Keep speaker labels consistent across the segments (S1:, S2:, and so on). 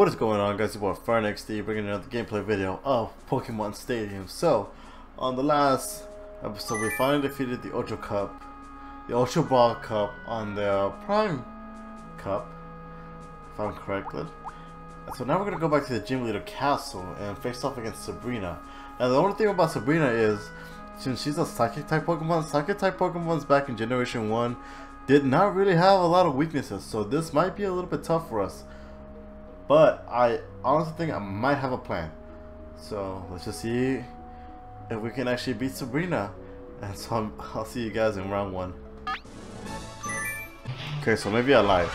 S1: What is going on guys, it's about FernXD bringing another gameplay video of Pokemon Stadium. So, on the last episode we finally defeated the Ultra Cup, the Ultra Ball Cup on the Prime Cup, if I'm correct. So now we're going to go back to the Gym Leader Castle and face off against Sabrina. Now the only thing about Sabrina is, since she's a Psychic type Pokemon, Psychic type Pokemons back in Generation 1 did not really have a lot of weaknesses, so this might be a little bit tough for us. But I honestly think I might have a plan. So let's just see if we can actually beat Sabrina. And so I'm, I'll see you guys in round one. Okay, so maybe I lied.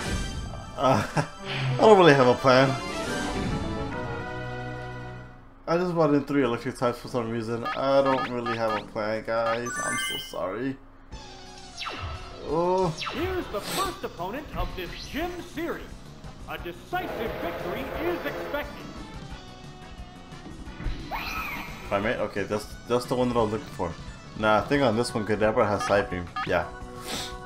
S1: Uh, I don't really have a plan. I just brought in three electric types for some reason. I don't really have a plan, guys. I'm so sorry.
S2: Oh. Here's the first opponent of this gym series. A decisive victory is expected.
S1: Primeape? Okay, that's that's the one that I was looking for. Nah, I think on this one Kadabra has Psybeam. Yeah.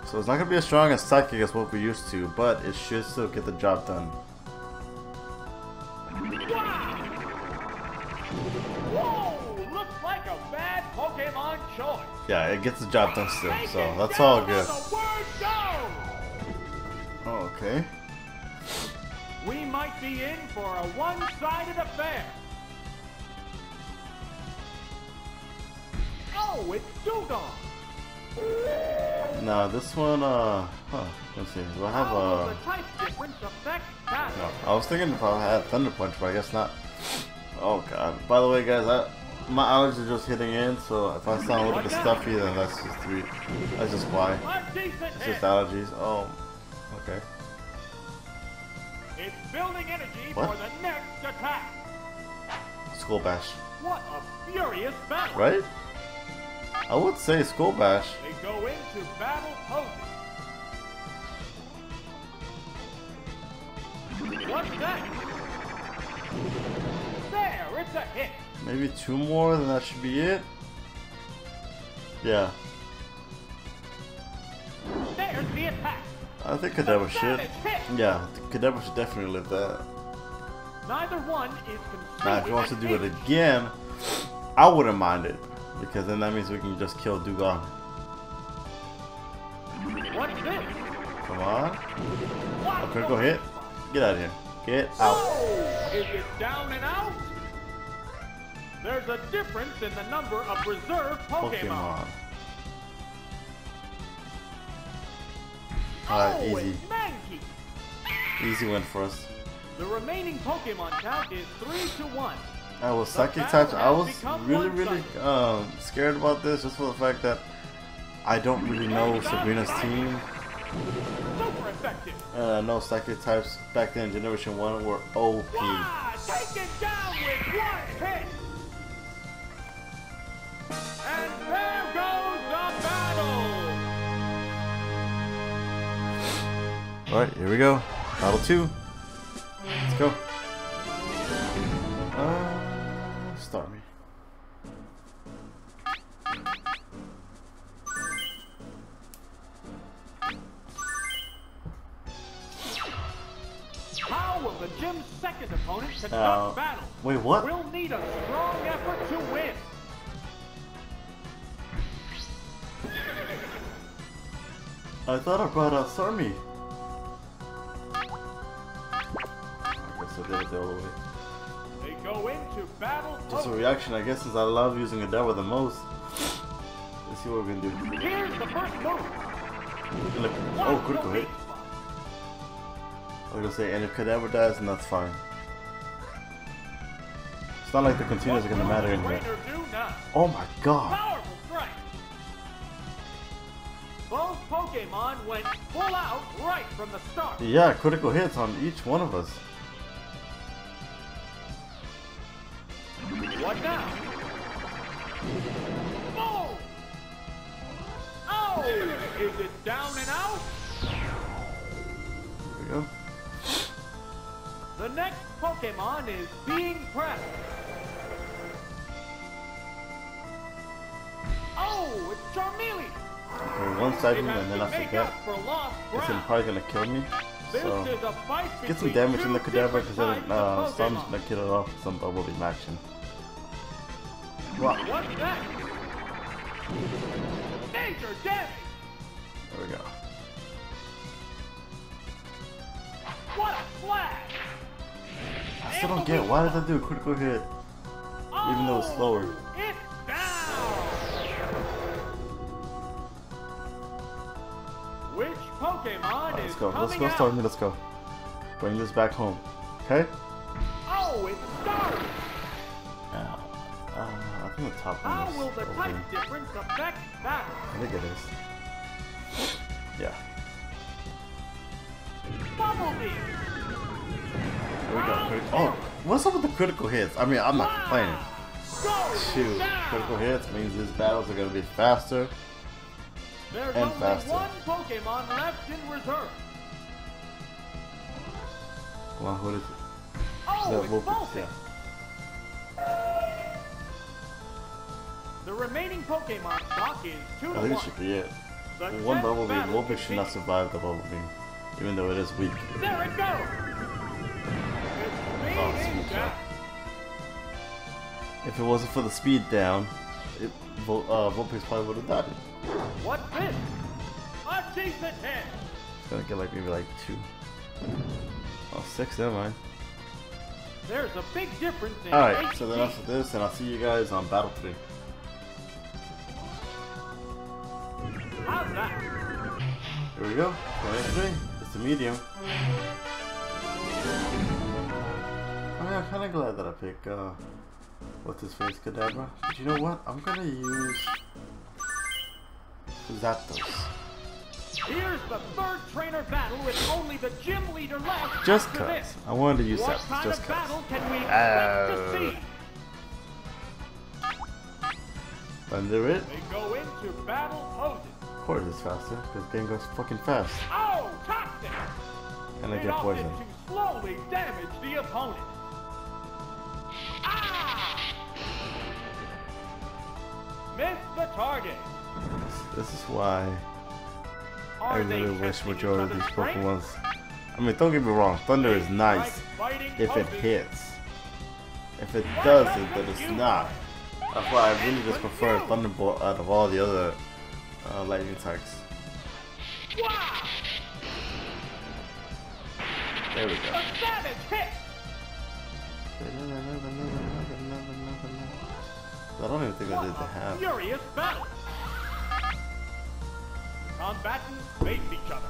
S1: So it's not gonna be as strong as Psychic as what we used to, but it should still get the job done.
S2: Whoa! Looks like a bad Pokemon choice.
S1: Yeah, it gets the job done still, so that's all good. Oh, okay.
S2: We might be in for a one-sided affair. Oh, it's Dewgong.
S1: No, this one, uh, huh, let's see, do I have a... No, I was thinking if I had Thunder Punch, but I guess not. Oh god. By the way, guys, I, my allergies are just hitting in, so if I sound a little bit stuffy, then that's just the that's just why. It's just allergies. Oh, okay.
S2: It's building energy what? for the next attack.
S1: Skull Bash.
S2: What a furious battle!
S1: Right? I would say Skull Bash.
S2: They go into battle posing. What's that? There, it's a hit.
S1: Maybe two more, then that should be it. Yeah.
S2: There's the attack.
S1: I think Kadabra should. Yeah, Kadabra should definitely live that.
S2: Neither one is
S1: Now, if he want to do it again, I wouldn't mind it. Because then that means we can just kill Dewgong.
S2: What's this?
S1: Come on. A critical hit? Get out of here. Get oh, out.
S2: Oh, is it down and out? There's a difference in the number of reserve Pokemon. Pokemon.
S1: Alright, oh, easy. Easy win for us.
S2: The remaining Pokemon count is 3 to 1.
S1: I was psychic types. I was really, really um, scared about this just for the fact that I don't really know Sabrina's team.
S2: Super effective.
S1: Uh, no psychic types back then, Generation 1 were OP.
S2: Wow,
S1: Alright, here we go. Battle 2. Let's go. Uh, Starmie.
S2: How will the gym's second opponent conduct uh, battle?
S1: Wait, what?
S2: We'll need a strong effort to win.
S1: I thought I brought out Starmie. I guess I did it the other way.
S2: They go into battle.
S1: Just a reaction, I guess, since I love using a Adara the most. Let's see what we can do.
S2: Here's the first move.
S1: Look, oh, critical hit. I was gonna say, and if Kadabra dies, then that's fine. It's not like the continues are gonna matter in here. Oh my god.
S2: Both Pokemon went full out right from the start.
S1: Yeah, critical hits on each one of us.
S2: What now? Boom! Oh! Is it down and out?
S1: There we go.
S2: The next Pokemon is being pressed. Oh, it's Charmeleon!
S1: Okay, one second and then I forget. It's probably gonna kill me. So,
S2: is a fight
S1: Get some damage in the Kadabra because then uh, Storm's gonna kill it off with some Bubble Beam action. Rock.
S2: What's that? Major damage!
S1: There we go.
S2: What a flash!
S1: I still don't get why did that do a critical hit? Even though it's slower.
S2: Oh, It's down! Which Pokemon
S1: Alright,
S2: is
S1: let's go. Let's go? Starmie. Let's go. Bring this back home. Okay?
S2: Oh, it's started!
S1: I think the top
S2: How
S1: one
S2: will the type difference affect battle?
S1: I think it is. Yeah. There we go. Oh, what's up with the critical hits? I mean, I'm not complaining. Shoot, critical hits means these battles are gonna be faster.
S2: There's
S1: and
S2: only
S1: faster.
S2: one Pokemon left in reserve.
S1: Come on, what is it?
S2: Oh,
S1: That
S2: it's
S1: yeah.
S2: The remaining Pokemon stock is two to
S1: I think it
S2: one.
S1: should be it.
S2: The
S1: One
S2: tenth
S1: Bubble Beam,
S2: battle
S1: Vulpix should not survive the Bubble Beam. Even though it is weak.
S2: There it goes.
S1: Oh,
S2: down.
S1: If it wasn't for the speed down, it, Vul- uh, Vulpix probably would have died.
S2: What's this? A decent hit.
S1: It's gonna get like maybe like two. Oh, six, never mind.
S2: There's a big difference in
S1: Alright, so then after this, and I'll see you guys on Battle 3.
S2: How's that?
S1: Here we go. 23. It's the medium. Oh yeah, I'm kind of glad that I picked, uh, what's his face, Kadabra. But you know what? I'm gonna use Zapdos.
S2: Here's the third trainer battle with only the gym leader left
S1: Just cause.
S2: this.
S1: I wanted to use
S2: What
S1: Zapdos,
S2: kind
S1: just
S2: of
S1: cause.
S2: battle can we expect to see?
S1: Thunder it.
S2: They go into battle poses.
S1: Course it's faster, because the game goes fucking fast.
S2: Oh, toxic!
S1: And I get poisoned.
S2: to slowly damage the opponent. Ah! Missed the target.
S1: This is why I
S2: Are they
S1: really wish majority of these? Pokemons. I mean, don't get me wrong, Thunder is nice if it hits. If it doesn't, then it's not. That's why I really just prefer Thunderbolt out of all the other uh, lightning.
S2: Wow!
S1: There we go. I don't even think I did the half.
S2: furious battle! Combatants face each other.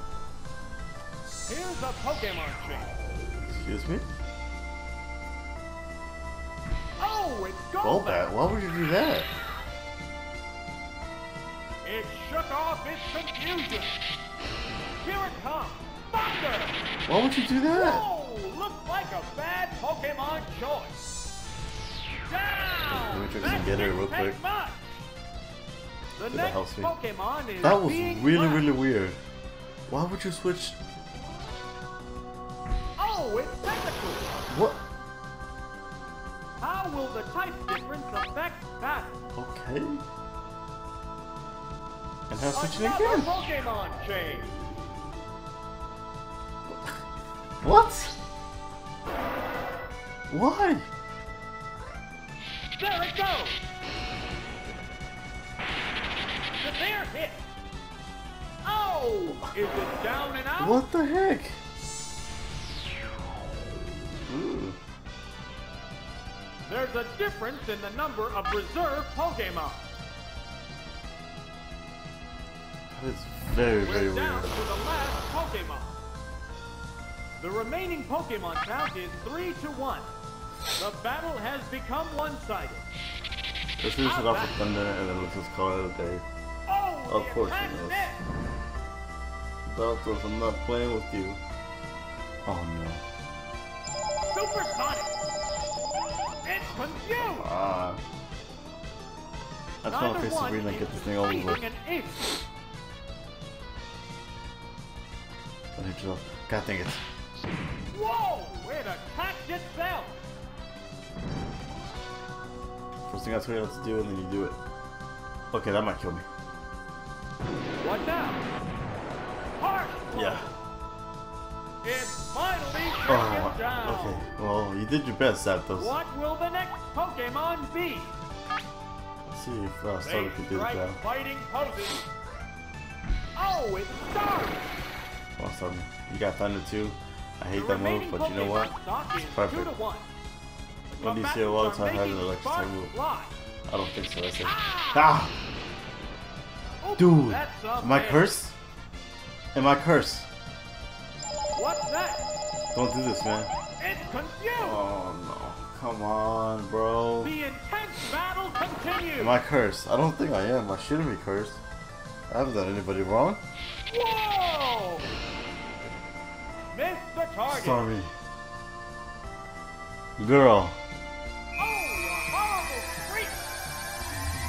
S2: Here's a Pokemon chain.
S1: Excuse me?
S2: Oh, it's
S1: Golbat,
S2: Golbat!
S1: why would you do that?
S2: It shook off its confusion. Here it comes. Thunder!
S1: Why would you do that?
S2: Whoa! Looks like a bad Pokemon choice. Down!
S1: Let me try to get it real quick.
S2: much. The next
S1: helps me.
S2: Pokemon is
S1: That was really, really weird. Why would you switch?
S2: Oh, it's technical.
S1: What?
S2: How will the type difference affect that?
S1: Okay. And now switching
S2: Another
S1: again.
S2: Pokemon chain.
S1: What? Why?
S2: There it goes. Severe hit. Oh, is it down and out?
S1: What the heck? Ooh.
S2: There's a difference in the number of reserve Pokemon.
S1: Is very, very
S2: We're down
S1: weird.
S2: to the last Pokemon. The remaining Pokemon count is 3 to 1. The battle has become one-sided.
S1: Let's finish it off with Thunder and then let's just call it a day.
S2: Oh,
S1: Of course it is. Baltos, I'm not playing with you. Oh no.
S2: Supersonic. It's confused.
S1: Ah. I just want to face the
S2: one
S1: arena and get this thing over with. I hit you off. God dang it.
S2: Whoa! It attacked itself.
S1: First thing I tell you what to do and then you do it. Okay, that might kill me.
S2: What now? Harsh.
S1: Yeah.
S2: It's finally
S1: Oh,
S2: down.
S1: okay. Well, you did your best, Zapdos.
S2: What will the next Pokemon be?
S1: Let's see if uh, Starter can do the job.
S2: fighting poses. Oh, it's Stark!
S1: Well, you got Thunder too. I hate
S2: The
S1: that move, but you know what?
S2: It's
S1: perfect.
S2: Two to one. The
S1: When do you see a
S2: are
S1: time having an electric type move? I don't think so. That's it.
S2: Ah!
S1: Ah! Dude,
S2: that's a
S1: am I cursed? Am I cursed?
S2: What's that?
S1: Don't do this, man.
S2: It's confused.
S1: Oh no. Come on, bro.
S2: The intense battle continues.
S1: Am I cursed? I don't think I am. I shouldn't be cursed. I haven't done anybody wrong.
S2: Whoa! Missed the target.
S1: Sorry. Girl,
S2: Oh,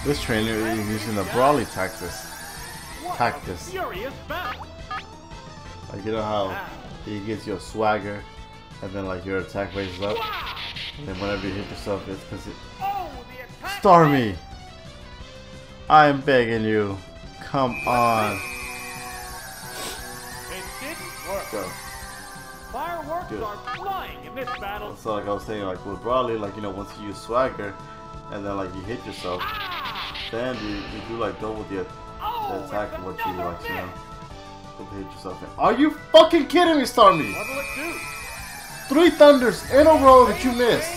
S1: this trainer is using the Brawly tactics.
S2: What
S1: Cactus.
S2: a furious.
S1: Like, you know how ah. he gives you a swagger, and then, like, your attack raises up, and then whenever you hit yourself, it's because it.
S2: Oh.
S1: Starmie! I'm begging you. Come on. Good.
S2: are flying in this battle.
S1: So, like I was saying, like, with Brawly, like, you know, once you use swagger, and then, like, you hit yourself,
S2: Ah!
S1: then you, you do, like, double the, the
S2: Oh,
S1: attack of what you, like, you know, hit yourself in. Are you fucking kidding me, Starmie?
S2: Double it two.
S1: Three thunders in a row that you missed.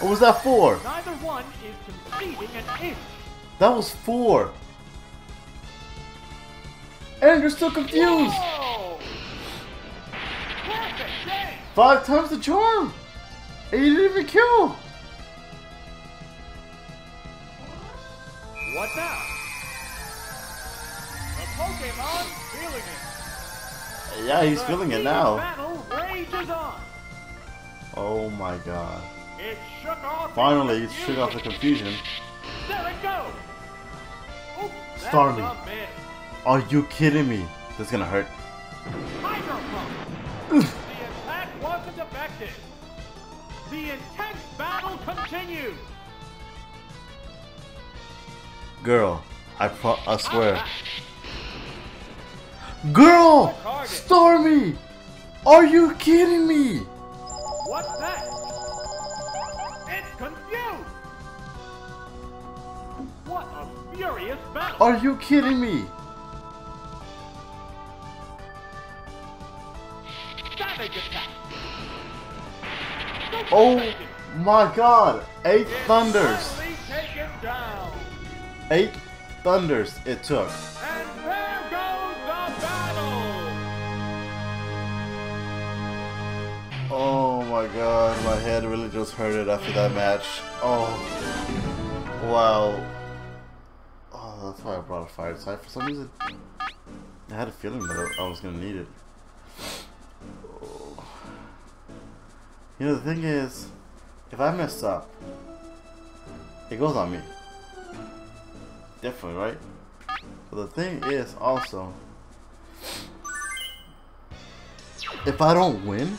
S1: Or was that four?
S2: Neither one is conceding an inch.
S1: That was four. And you're still confused.
S2: Whoa!
S1: Five times the charm. And you didn't even kill.
S2: What now? The Pokemon feeling it.
S1: Yeah, he's
S2: The
S1: feeling it now. Oh my god.
S2: It shook off.
S1: Finally, he
S2: its
S1: shook off the
S2: confusion. There it goes. Oops, that's
S1: Starmie.
S2: a miss.
S1: Are you kidding me? This is gonna hurt.
S2: Hydro Pump. the wasn't effective. The intense battle continues.
S1: Girl, I pro- I swear. Girl! Starmie! Are you kidding me?
S2: What's that? It's confused. What a furious battle.
S1: Are you kidding me? Oh my god. Eight thunders. Eight thunders it took.
S2: And there goes the battle.
S1: Oh my god, my head really just hurted after that match. Oh. Wow. Oh, that's why I brought a fire side. For some reason, I had a feeling that I was gonna need it. You know, the thing is, if I mess up, it goes on me. Definitely, right? But the thing is also, if I don't win.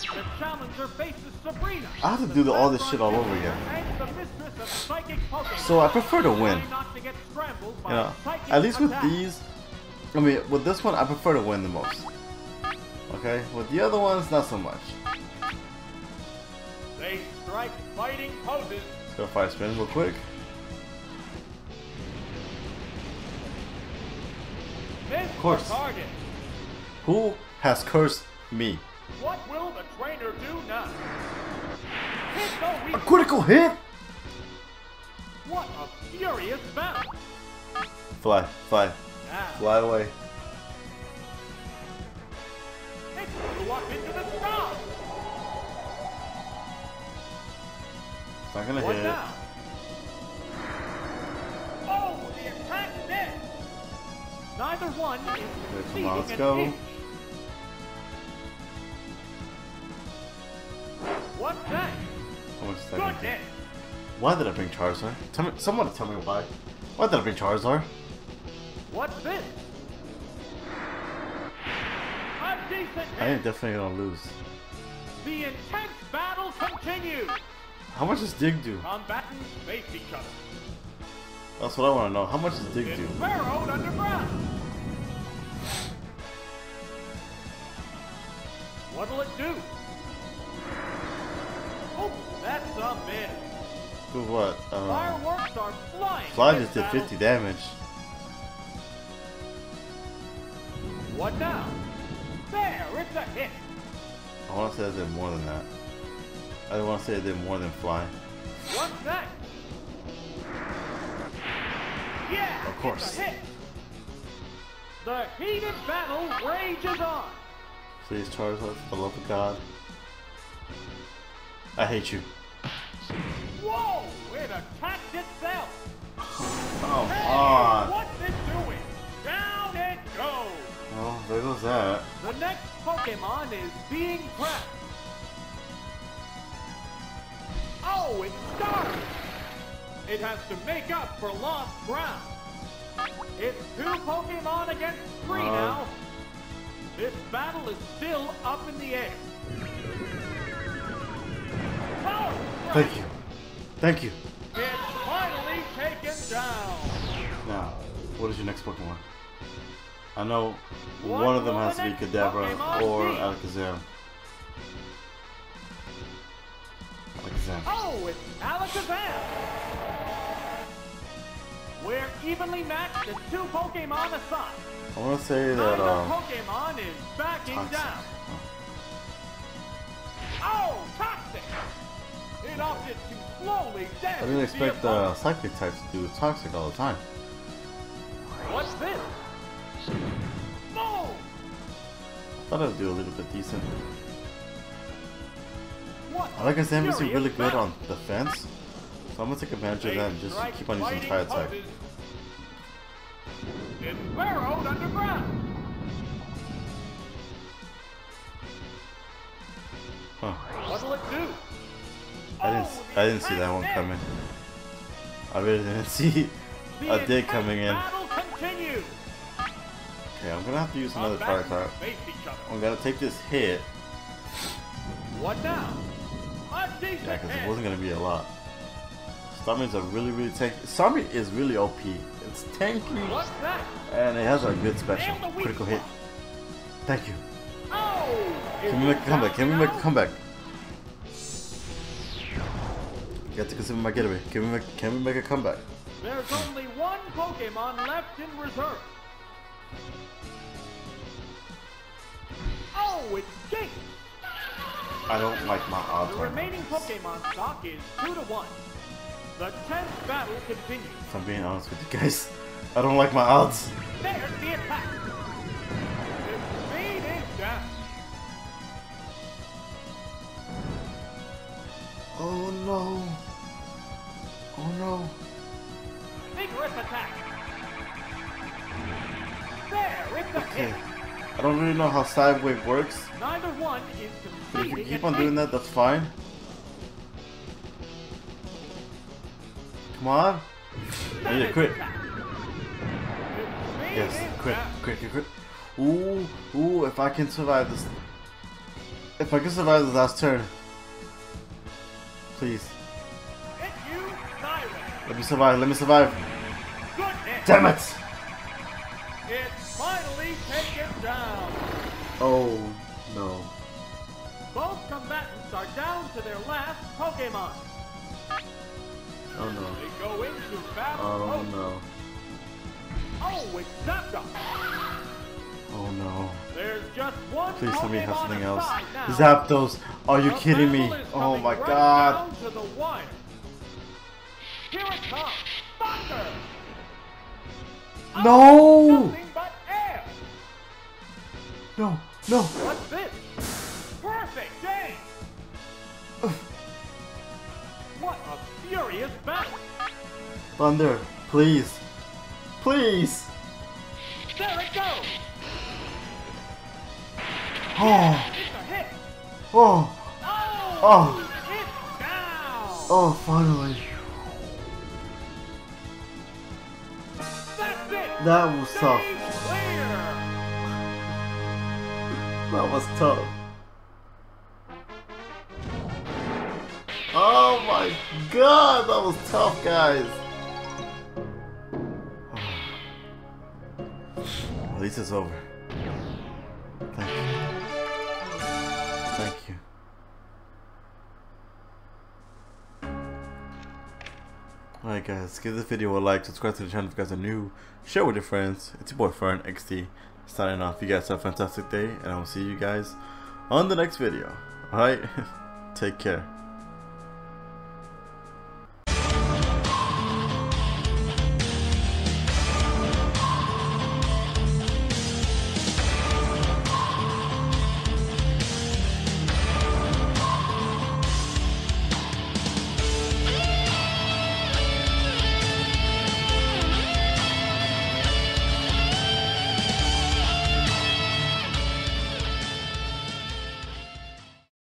S1: I have to do all this shit all over again. So I prefer to win. You know, at least with these, I mean, with this one, I prefer to win the most. Okay, with the other ones, not so much.
S2: They strike fighting poses.
S1: Let's go fire spin real quick.
S2: Miss
S1: Of course.
S2: target.
S1: Who has cursed me?
S2: What will the trainer do now? Hit
S1: A critical hit?
S2: What a furious battle.
S1: Fly, fly,
S2: Now,
S1: fly away. It's not gonna
S2: What
S1: hit.
S2: now? Oh, the attack missed. Neither one is
S1: Okay, come
S2: conceding
S1: on, let's go.
S2: inch. What's that?
S1: How much is that gonna do?
S2: Goodness.
S1: Why did I bring Charizard? Tell me, someone tell me why. Why did I bring Charizard?
S2: What's this? A decent
S1: I am definitely gonna lose.
S2: The intense battle continues.
S1: How much does Dig do?
S2: Combatants face each other.
S1: That's what I want to know. How much does Dig
S2: It's
S1: do?
S2: burrowed underground. What'll it do? Oh, that's a miss.
S1: Do what? Um,
S2: Fireworks are flying.
S1: Fly just did 50 damage.
S2: What now? There, it's a hit.
S1: I want to say I did more than that. I don't want to say I did more than fly.
S2: What's next? Yeah,
S1: Of course.
S2: it's a hit. The heated battle rages on.
S1: Please, Charizard, for the love of God. I hate you.
S2: Whoa! It attacked itself.
S1: Come
S2: Hey,
S1: on.
S2: what's it doing? Down it goes.
S1: Oh, there goes that.
S2: The next Pokemon is being trapped. Oh, it starts! It has to make up for lost ground. It's two Pokemon against three
S1: Uh.
S2: now. This battle is still up in the air. Oh,
S1: Thank you. Thank you.
S2: It's finally taken down.
S1: Now, what is your next Pokemon? I know
S2: What
S1: one of them has to be Kadabra
S2: Pokemon
S1: or? Alakazam.
S2: Oh, it's Alakazam! We're evenly matched at two Pokemon aside.
S1: I want to say that, um,
S2: Pokemon is backing
S1: Toxic.
S2: down. Oh, toxic! It opted to slowly
S1: I didn't expect the Psychic types to do Toxic all the time.
S2: What's this? Boom!
S1: thought it would do a little bit decent.
S2: What
S1: Alakazam is
S2: furious
S1: really good on defense, so I'm gonna take advantage of that and just keep on using Tide Attack.
S2: poses. Burrowed underground.
S1: Huh.
S2: What'll it do?
S1: I didn't, I didn't see that one coming. I really didn't see a dig coming in. Okay, I'm gonna have to use another
S2: The
S1: Fire
S2: battles
S1: Type.
S2: face each other.
S1: I'm gonna take this hit.
S2: What now?
S1: Yeah, because it wasn't gonna be a lot. Starmie's a really, really tanky. Starmie is really OP. It's tanky, and it has a good special.
S2: Nailed the weak
S1: Critical hit. Thank you.
S2: Oh!
S1: Can we make a comeback? Can we make a comeback? You have to consider my getaway. Can we make? Can we make a comeback?
S2: There's only one Pokemon left in reserve. Oh, it's Jake!
S1: I don't like my odds
S2: The remaining Pokemon stock is 2 to 1. The 10th battle continues.
S1: If I'm being honest with you guys, I don't like my odds.
S2: There's the attack. Its speed is down.
S1: Oh no. Oh no.
S2: Vigorous attack. There, it's a
S1: Okay.
S2: hit.
S1: I don't really know how Psywave works.
S2: Neither one is
S1: But if you keep on doing that, that's fine. Come on. I need a crit.
S2: Its speed
S1: Yes,
S2: quit,
S1: quit,
S2: quit,
S1: crit, crit, crit. Ooh, ooh, if I can survive this. If I can survive this last turn. Please.
S2: Hit you, Siren.
S1: Let me survive, let me survive. Damn it! Oh, no.
S2: Both combatants are down to their last Pokemon.
S1: Oh no.
S2: They go into battle
S1: Oh no.
S2: Oh, it's Zapdos.
S1: Oh no.
S2: There's just one
S1: Please let me have something else. Zapdos, are you
S2: The
S1: kidding me? Oh my
S2: right
S1: god.
S2: Down to the wire. Here it comes. Thunder.
S1: No!
S2: Nothing but air.
S1: No, no.
S2: What's this? Perfect game. what a furious battle.
S1: Thunder, please. Please.
S2: There it goes.
S1: Oh,
S2: It's a hit.
S1: oh,
S2: Oh,
S1: Oh. oh, finally.
S2: That's it.
S1: That was tough. That was tough. Oh my god, that was tough, guys. At least it's over. Thank you. Thank you. Alright guys, give this video a like, subscribe to the channel if you guys are new, share with your friends. It's your boy Fern XD signing off. You guys have a fantastic day and I will see you guys on the next video. Alright, take care.